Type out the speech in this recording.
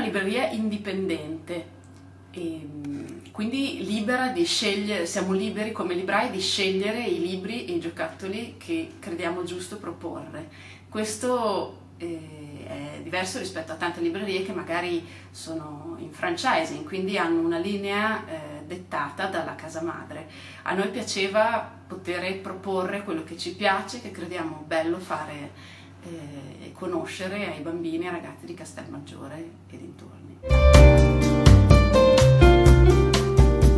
libreria indipendente, e, quindi libera di scegliere, siamo liberi come librai di scegliere i libri e i giocattoli che crediamo giusto proporre. Questo eh, è diverso rispetto a tante librerie che magari sono in franchising, quindi hanno una linea eh, dettata dalla casa madre. A noi piaceva poter proporre quello che ci piace, che crediamo bello fare eh, conoscere ai bambini e ai ragazzi di Castelmaggiore e dintorni.